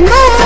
Mama.